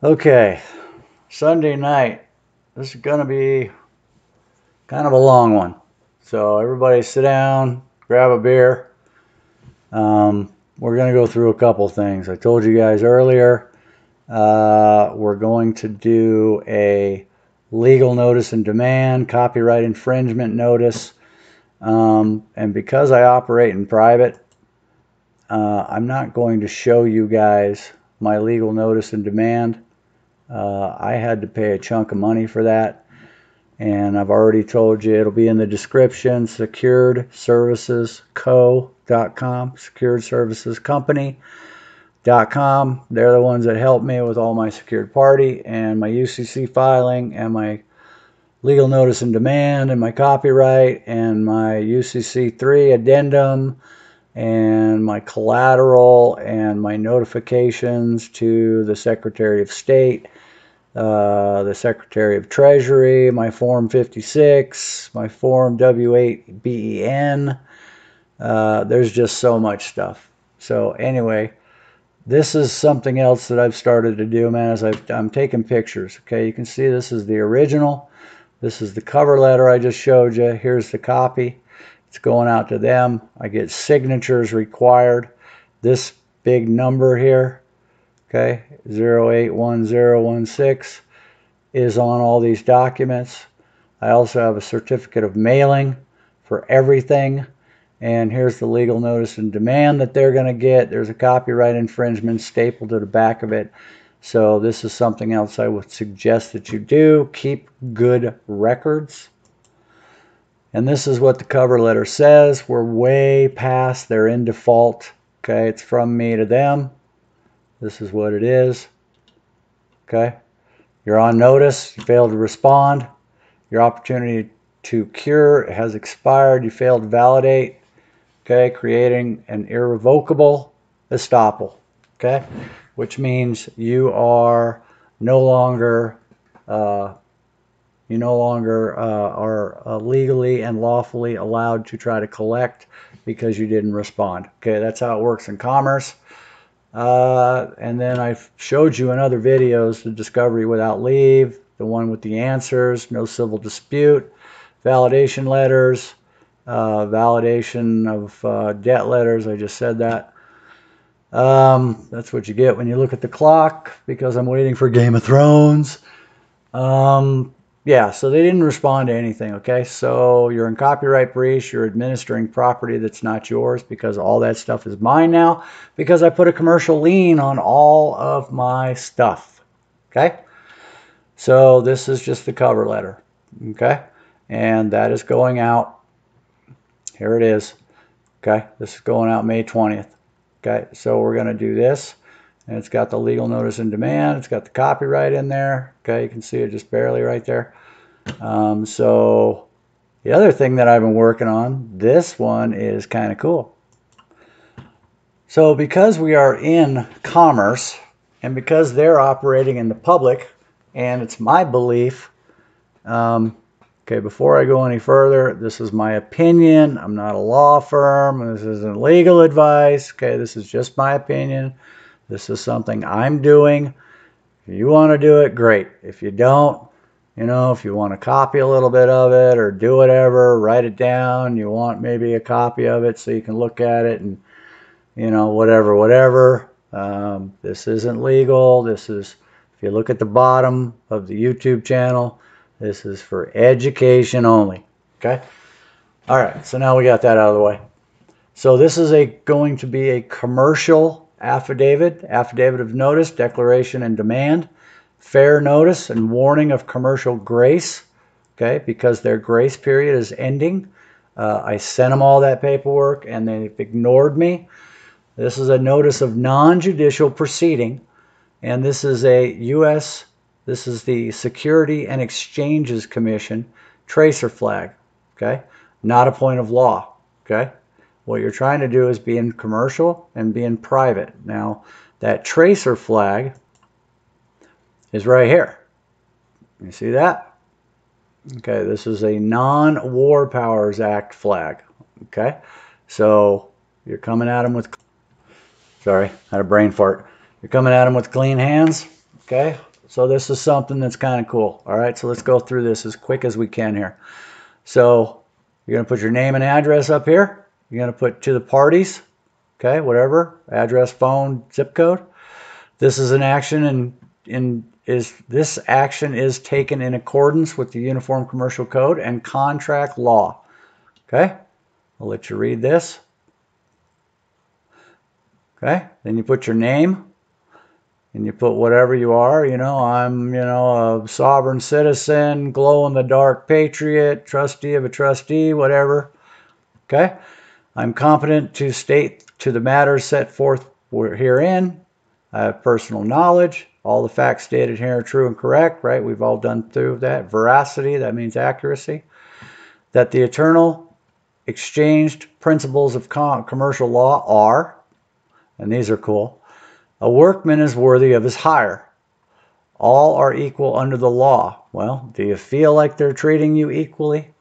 Okay, Sunday night. This is going to be kind of a long one. So everybody sit down, grab a beer. Um, we're going to go through a couple things. I told you guys earlier, uh, we're going to do a legal notice and demand, copyright infringement notice. Um, and because I operate in private, uh, I'm not going to show you guys my legal notice and demand. Uh, I had to pay a chunk of money for that. And I've already told you it'll be in the description, securedservicesco.com, secured services company.com. They're the ones that help me with all my secured party and my UCC filing and my legal notice and demand and my copyright and my UCC 3 addendum and my collateral and my notifications to the Secretary of State uh, the Secretary of Treasury, my Form 56, my Form W8BEN. Uh, there's just so much stuff. So anyway, this is something else that I've started to do, man, as i am taking pictures. Okay, you can see this is the original. This is the cover letter I just showed you. Here's the copy. It's going out to them. I get signatures required. This big number here okay? 081016 is on all these documents. I also have a certificate of mailing for everything. And here's the legal notice and demand that they're going to get. There's a copyright infringement stapled to the back of it. So this is something else I would suggest that you do. Keep good records. And this is what the cover letter says. We're way past they're in default okay? It's from me to them this is what it is. Okay. You're on notice. You failed to respond. Your opportunity to cure has expired. You failed to validate. Okay. Creating an irrevocable estoppel. Okay. Which means you are no longer uh, you no longer uh, are uh, legally and lawfully allowed to try to collect because you didn't respond. Okay, that's how it works in commerce. Uh, and then I showed you in other videos the discovery without leave, the one with the answers, no civil dispute, validation letters, uh, validation of uh, debt letters. I just said that. Um, that's what you get when you look at the clock because I'm waiting for Game of Thrones. Um, yeah, so they didn't respond to anything, okay? So you're in copyright breach, you're administering property that's not yours because all that stuff is mine now because I put a commercial lien on all of my stuff, okay? So this is just the cover letter, okay? And that is going out, here it is, okay? This is going out May 20th, okay? So we're gonna do this and it's got the legal notice and demand. It's got the copyright in there. Okay, you can see it just barely right there. Um, so the other thing that I've been working on, this one is kind of cool. So because we are in commerce and because they're operating in the public, and it's my belief, um, okay, before I go any further, this is my opinion. I'm not a law firm. This isn't legal advice. Okay, this is just my opinion. This is something I'm doing. If you want to do it, great. If you don't, you know, if you want to copy a little bit of it or do whatever, write it down. You want maybe a copy of it so you can look at it and, you know, whatever, whatever. Um, this isn't legal. This is, if you look at the bottom of the YouTube channel, this is for education only. Okay? All right, so now we got that out of the way. So this is a going to be a commercial affidavit, affidavit of notice, declaration and demand fair notice and warning of commercial grace, okay, because their grace period is ending. Uh, I sent them all that paperwork and they ignored me. This is a notice of non-judicial proceeding, and this is a U.S. This is the Security and Exchanges Commission tracer flag, okay, not a point of law, okay. What you're trying to do is be in commercial and be in private. Now, that tracer flag is right here. You see that? Okay, this is a non-War Powers Act flag. Okay, so you're coming at them with, sorry, had a brain fart. You're coming at them with clean hands. Okay, So this is something that's kind of cool. All right, so let's go through this as quick as we can here. So you're going to put your name and address up here. You're going to put to the parties, okay, whatever, address, phone, zip code. This is an action and in is this action is taken in accordance with the Uniform Commercial Code and contract law. Okay? I'll let you read this. Okay? Then you put your name and you put whatever you are. You know, I'm, you know, a sovereign citizen, glow in the dark patriot, trustee of a trustee, whatever. Okay? I'm competent to state to the matters set forth herein. I have personal knowledge. All the facts stated here are true and correct, right? We've all done through that. Veracity, that means accuracy. That the eternal exchanged principles of commercial law are, and these are cool, a workman is worthy of his hire. All are equal under the law. Well, do you feel like they're treating you equally?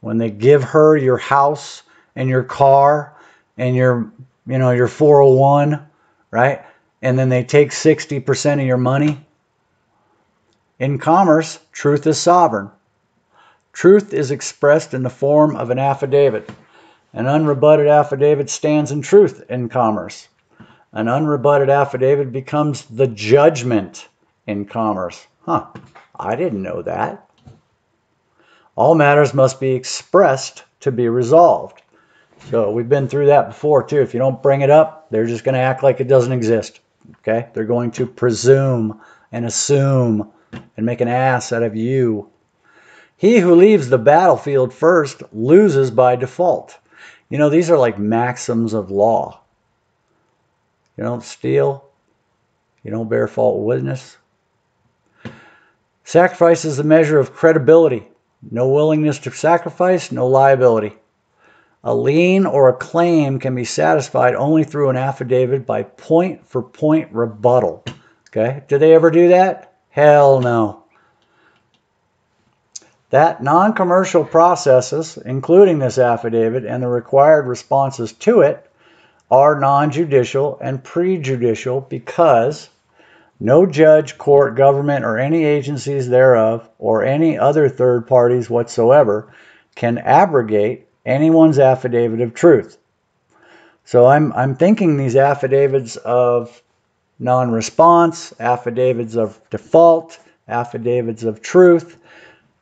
When they give her your house and your car and your, you know, your 401, right? and then they take 60% of your money. In commerce, truth is sovereign. Truth is expressed in the form of an affidavit. An unrebutted affidavit stands in truth in commerce. An unrebutted affidavit becomes the judgment in commerce. Huh, I didn't know that. All matters must be expressed to be resolved. So we've been through that before too. If you don't bring it up, they're just going to act like it doesn't exist. Okay? They're going to presume and assume and make an ass out of you. He who leaves the battlefield first loses by default. You know, these are like maxims of law. You don't steal, you don't bear false witness. Sacrifice is the measure of credibility. No willingness to sacrifice, no liability. A lien or a claim can be satisfied only through an affidavit by point for point rebuttal. Okay, did they ever do that? Hell no. That non commercial processes, including this affidavit and the required responses to it, are non judicial and prejudicial because no judge, court, government, or any agencies thereof, or any other third parties whatsoever, can abrogate anyone's affidavit of truth. So I'm, I'm thinking these affidavits of non response, affidavits of default, affidavits of truth.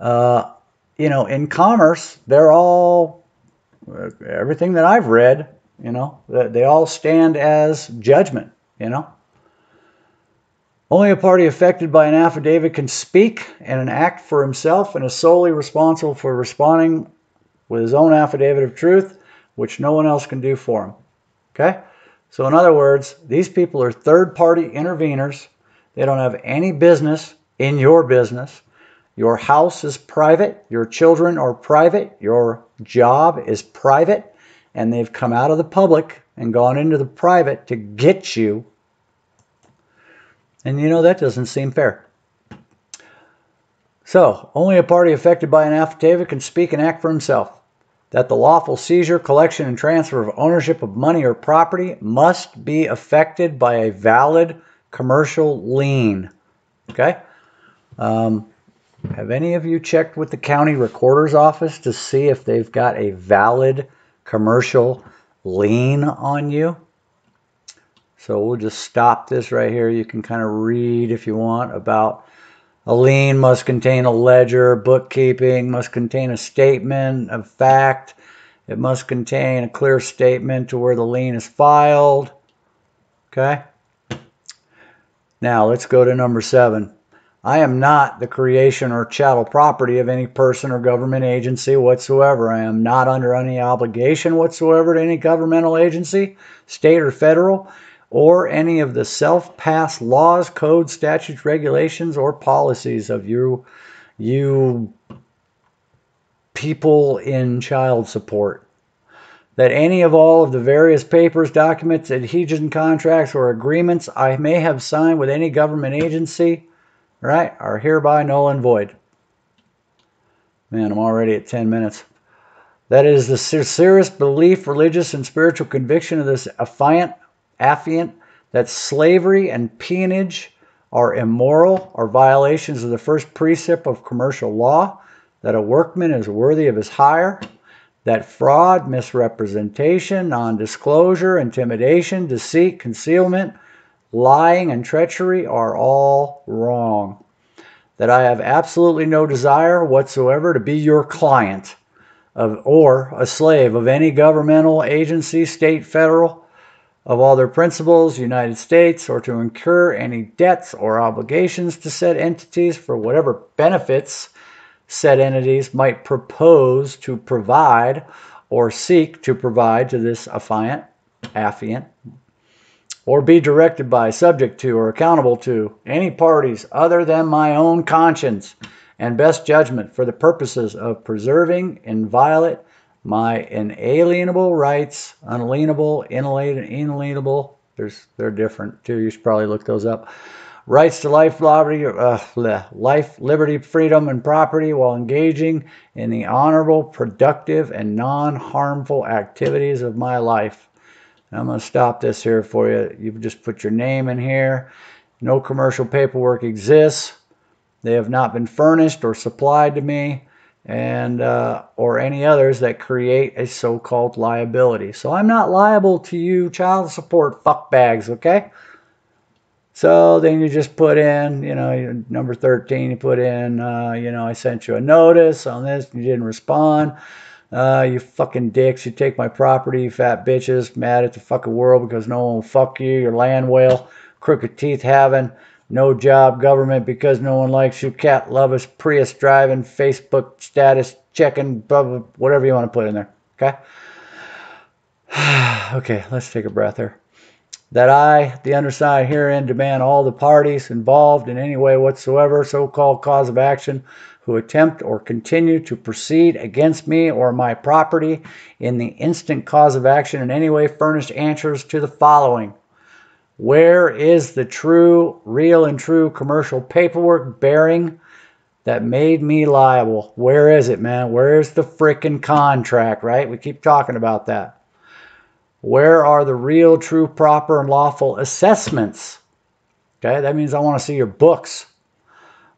Uh, you know, in commerce, they're all, everything that I've read, you know, they all stand as judgment, you know. Only a party affected by an affidavit can speak and an act for himself and is solely responsible for responding with his own affidavit of truth, which no one else can do for him. Okay? So, in other words, these people are third party interveners. They don't have any business in your business. Your house is private. Your children are private. Your job is private. And they've come out of the public and gone into the private to get you. And you know, that doesn't seem fair. So, only a party affected by an affidavit can speak and act for himself that the lawful seizure, collection, and transfer of ownership of money or property must be affected by a valid commercial lien. Okay? Um, have any of you checked with the county recorder's office to see if they've got a valid commercial lien on you? So we'll just stop this right here. You can kind of read if you want about a lien must contain a ledger, bookkeeping, must contain a statement of fact. It must contain a clear statement to where the lien is filed. Okay? Now let's go to number seven. I am not the creation or chattel property of any person or government agency whatsoever. I am not under any obligation whatsoever to any governmental agency, state or federal, or any of the self-passed laws, codes, statutes, regulations, or policies of you, you people in child support. That any of all of the various papers, documents, adhesion contracts, or agreements I may have signed with any government agency, right, are hereby null and void. Man, I'm already at 10 minutes. That is the sincerest belief, religious, and spiritual conviction of this affiant affiant that slavery and peonage are immoral, are violations of the first precept of commercial law, that a workman is worthy of his hire, that fraud, misrepresentation, non disclosure, intimidation, deceit, concealment, lying, and treachery are all wrong. That I have absolutely no desire whatsoever to be your client of, or a slave of any governmental agency, state, federal, of all their principals, United States, or to incur any debts or obligations to said entities for whatever benefits said entities might propose to provide or seek to provide to this affiant, affiant, or be directed by, subject to, or accountable to any parties other than my own conscience and best judgment for the purposes of preserving inviolate my inalienable rights, unalienable, inalienable, there's they're different too. You should probably look those up rights to life, liberty, uh, life, liberty, freedom, and property while engaging in the honorable, productive, and non-harmful activities of my life. I'm going to stop this here for you. You just put your name in here. No commercial paperwork exists. They have not been furnished or supplied to me and uh, or any others that create a so-called liability. So I'm not liable to you child support fuckbags, okay? So then you just put in, you know, number 13, you put in, uh, you know, I sent you a notice on this, you didn't respond. Uh, you fucking dicks, you take my property, you fat bitches, mad at the fucking world because no one will fuck you, your land whale, crooked teeth having, no job, government because no one likes you, cat lovers, Prius driving, Facebook status checking, blah, blah, whatever you want to put in there. Okay? okay, let's take a breath here that I, the undersigned herein, demand all the parties involved in any way whatsoever, so called cause of action, who attempt or continue to proceed against me or my property in the instant cause of action in any way furnish answers to the following. Where is the true, real, and true commercial paperwork bearing that made me liable? Where is it, man? Where's the freaking contract, right? We keep talking about that. Where are the real, true, proper, and lawful assessments? Okay, that means I want to see your books.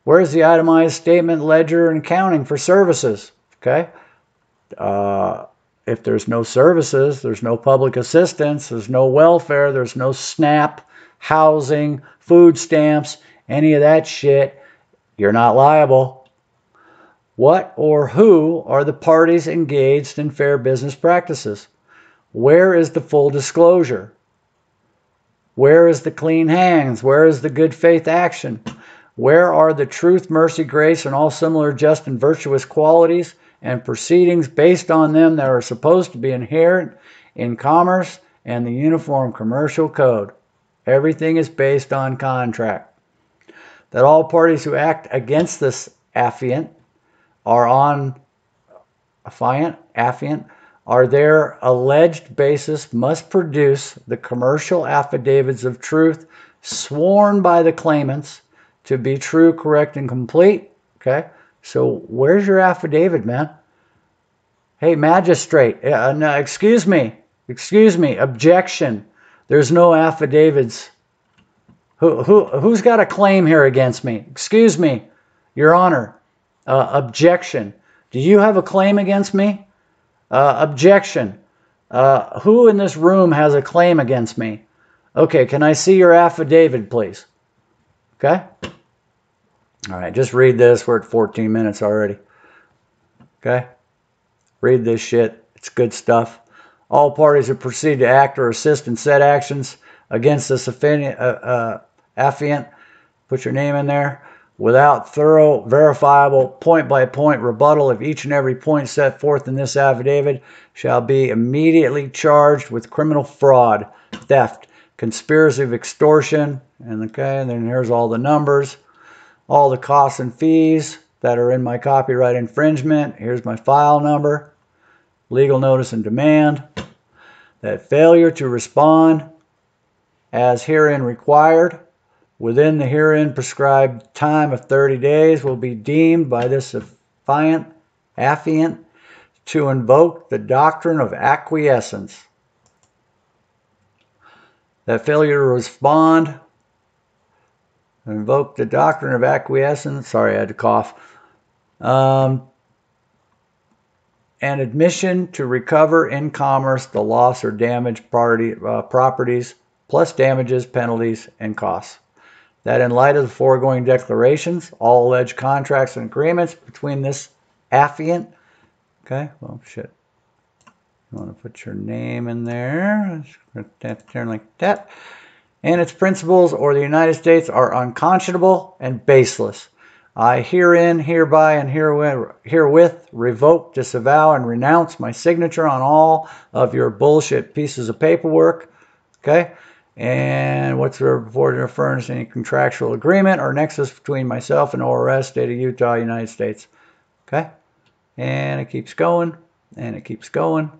Where's the itemized statement, ledger, and accounting for services? Okay. Uh, if there's no services, there's no public assistance, there's no welfare, there's no SNAP, housing, food stamps, any of that shit, you're not liable. What or who are the parties engaged in fair business practices? Where is the full disclosure? Where is the clean hands? Where is the good faith action? Where are the truth, mercy, grace, and all similar just and virtuous qualities and proceedings based on them that are supposed to be inherent in commerce and the Uniform Commercial Code? Everything is based on contract. That all parties who act against this affiant are on affiant, affiant are their alleged basis must produce the commercial affidavits of truth sworn by the claimants to be true, correct, and complete. Okay, so where's your affidavit, man? Hey, magistrate, uh, no, excuse me, excuse me, objection. There's no affidavits. Who, who, who's got a claim here against me? Excuse me, Your Honor. Uh, objection. Do you have a claim against me? Uh, objection. Uh, who in this room has a claim against me? Okay, can I see your affidavit, please? Okay? All right, just read this. We're at 14 minutes already. Okay? Read this shit. It's good stuff. All parties who proceed to act or assist in said actions against this uh, uh, affiant, put your name in there, without thorough, verifiable, point by point rebuttal of each and every point set forth in this affidavit, shall be immediately charged with criminal fraud, theft, conspiracy of extortion, and okay, and then here's all the numbers, all the costs and fees that are in my copyright infringement. Here's my file number, legal notice and demand. That failure to respond as herein required within the herein prescribed time of 30 days will be deemed by this affiant, affiant to invoke the doctrine of acquiescence. That failure to respond invoke the doctrine of acquiescence. Sorry, I had to cough. Um, an admission to recover in commerce the loss or damaged party, uh, properties, plus damages, penalties, and costs. That in light of the foregoing declarations, all alleged contracts and agreements between this affiant, okay, well, shit. You want to put your name in there, turn like that, and its principles or the United States are unconscionable and baseless I herein, hereby, and herewith revoke, disavow, and renounce my signature on all of your bullshit pieces of paperwork. Okay? And what's the report to any contractual agreement or nexus between myself and ORS, state of Utah, United States. Okay? And it keeps going, and it keeps going.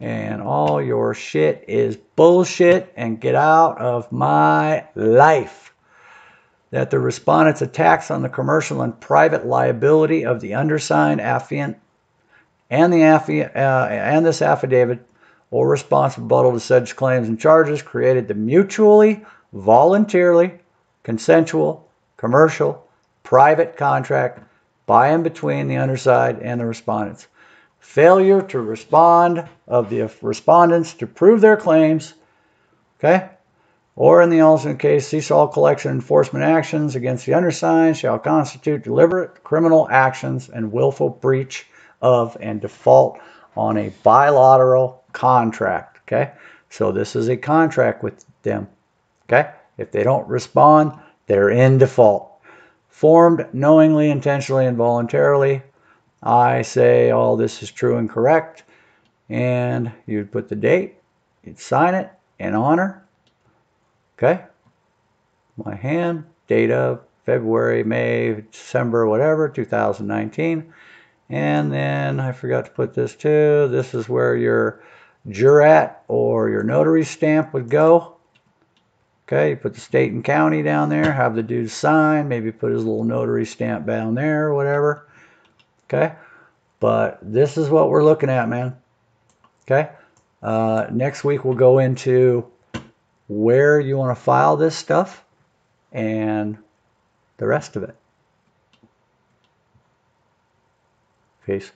And all your shit is bullshit, and get out of my life that the respondent's attacks on the commercial and private liability of the undersigned affiant and the affiant, uh, and this affidavit or response rebuttal to such claims and charges created the mutually, voluntarily, consensual, commercial, private contract by and between the underside and the respondents. Failure to respond of the respondents to prove their claims, okay, or in the alternate case, cease all collection enforcement actions against the undersigned shall constitute deliberate criminal actions and willful breach of and default on a bilateral contract. Okay, so this is a contract with them. Okay, if they don't respond, they're in default. Formed knowingly, intentionally, and voluntarily. I say all this is true and correct, and you'd put the date, you'd sign it in honor Okay? My hand, date of February, May, December, whatever, 2019. And then I forgot to put this too. This is where your jurat or your notary stamp would go. Okay, you put the state and county down there, have the dude sign, maybe put his little notary stamp down there or whatever. Okay, but this is what we're looking at, man. Okay, uh, next week we'll go into where you want to file this stuff and the rest of it. Peace.